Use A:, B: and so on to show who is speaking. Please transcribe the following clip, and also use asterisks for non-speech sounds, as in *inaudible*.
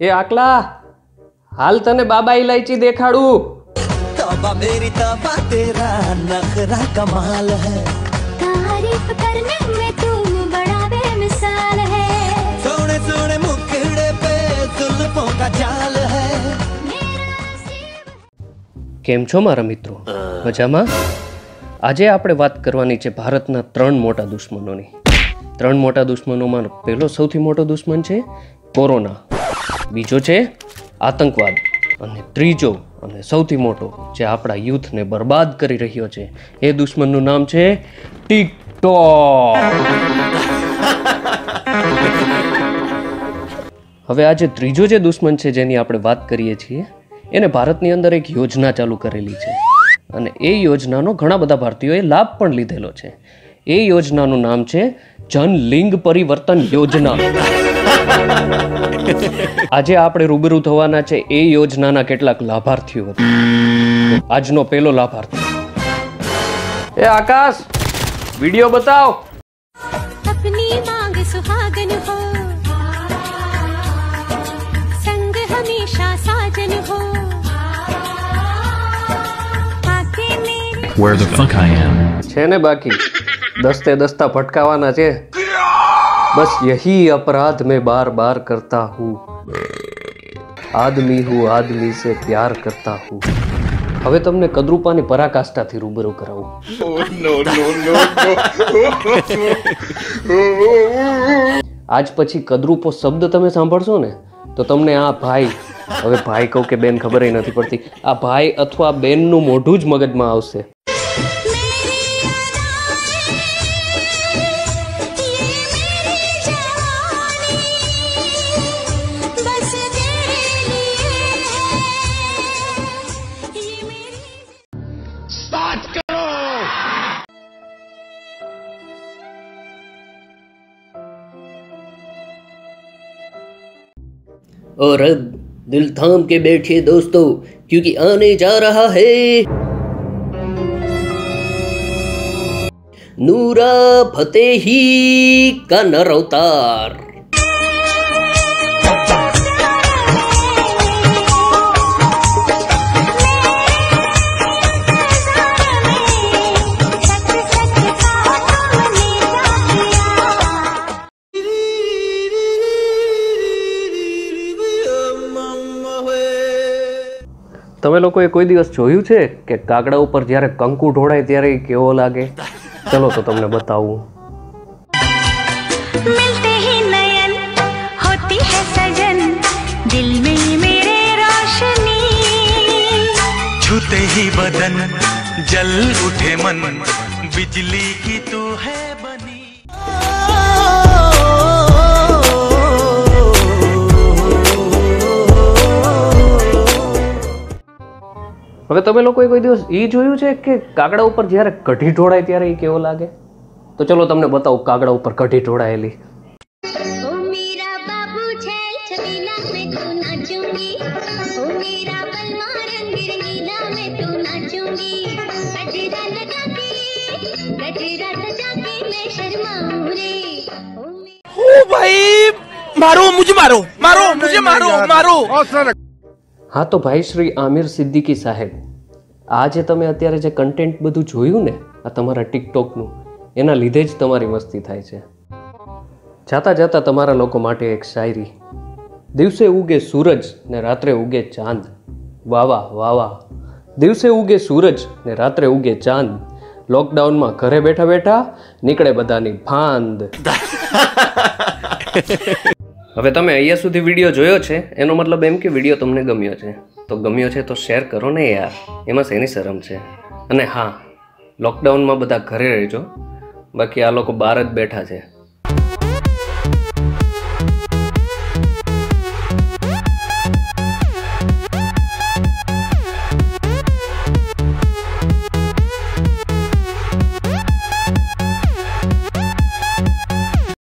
A: એ આકલા હાલ તને બાબા ઇલાયચી દેખાડું.
B: તબા મેરી તબા તેરા નખરા કમાલ હે.
C: તારીફ કરને મે તું બડા મિસાલ હે.
B: સોને સોને મુખડે પે ઝુલ્ફો કા જાલ હે.
A: કેમ છો મારા મિત્રો? મજામાં? આજે આપણે વાત કરવાની છે ભારતના ત્રણ મોટા દુશ્મનોની. ત્રણ મોટા દુશ્મનોમાં પહેલો સૌથી મોટો દુશ્મન છે કોરોના. બીજો છે આતંકવાદ. અને ત્રીજો અને સૌથી મોટો જે આપણા યુથને બરબાદ કરી રહ્યો છે, એ દુશ્મનનું નામ છે ટિકટોક. હવે આ જે ત્રીજો જે દુશ્મન છે જેની આપણે વાત કરીએ છીએ, એને ભારતની અંદર એક યોજના ચાલુ કરેલી છે. અને એ યોજનાનો ઘણા બધા ભારતીયોએ લાભ પણ લીધેલો છે. એ યોજનાનું નામ છે જનલિંગ પરિવર્તન યોજના. આજે આપણે રૂબરૂ થવાના છે એ યોજનાના કેટલાક લાભાર્થીઓ. આજનો પહેલો લાભાર્થી. એ આકાશ વિડિયો બતાવ.
D: Where the fuck I am?
A: છે ને બાકી? દસ્તે દસ્તા ફટકાવાના છે. બસ યહી अपराध मैं बार बार करता हूँ आदमी हूँ आदमी से प्यार करता हूँ હવે તમને કદરૂપાની પરાકાષ્ઠાથી રૂબરૂ કરાવું આજ પછી કદરૂપો શબ્દ તમે સાંભળશો ને તો તમને આ ભાઈ હવે ભાઈ કહું કે બેન ખબર નથી પડતી આ ભાઈ અથવા બેનનું મોઢું જ મગજમાં આવશે और अब दिल थाम के बैठिए दोस्तों, क्योंकि आने जा रहा है। नूरा फतेही का नर अवतार। તમે લોકોએ કોઈ દિવસ જોયું છે કે કાગડા ઉપર જ્યારે કંકુ ઢોળાય ત્યારે એ કેવો લાગે ચલો તો તમને બતાવું
C: मिलते ही नयन होती है सजन दिल में मेरे रोशनी
E: छूते ही बदन जल उठे मन बिजली की तू है बनी
A: હવે તમે લોકોએ કોઈ દિવસ એ જોયું છે કે કાગડા ઉપર જ્યારે કઢી ઢોળાય ત્યારે એ કેવો લાગે તો ચલો તમને બતાવું કાગડા ઉપર કઢી ઢોળાયેલી
C: ओ मेरा बाबू छैल छबीला मैं तो नाचूंगी ओ मेरा बलमा रंग रंगीला मैं तो नाचूंगी गजरा लगा के गजरा सजा के मैं शर्माऊं रे ओ मेरा
E: ओ भाई मारो मुझे मारो मारो मुझे मारो मारो
A: હા તો ભાઈ શ્રી આમિર સિદ્દીકી સાહેબ આ જે તમે અત્યારે જે કન્ટેન્ટ બધું જોયું ને, આ તમારા ટિકટોકનું, એના લીધે જ તમારી મસ્તી થાય છે. જાતા જાતા તમારા લોકો માટે એક શાયરી. દિવસે ઉગે સૂરજ ને રાત્રે ઉગે ચાંદ. વાવા વાવા દિવસે ઉગે સૂરજ ને રાત્રે ઉગે ચાંદ. લોકડાઉનમાં ઘરે બેઠા બેઠા નીકળે બધાની ફાંદ *laughs* હવે તમે અહીંયા સુધી વીડિયો જોયો છે, એનો મતલબ એમ કે વીડિયો તમને ગમ્યો છે. તો ગમ્યો છે તો શેર કરો ને યાર, એમાં શેની શરમ છે? અને હા લોકડાઉનમાં બધા ઘરે રહેજો. બાકી આ લોકો બહાર જ બેઠા છે.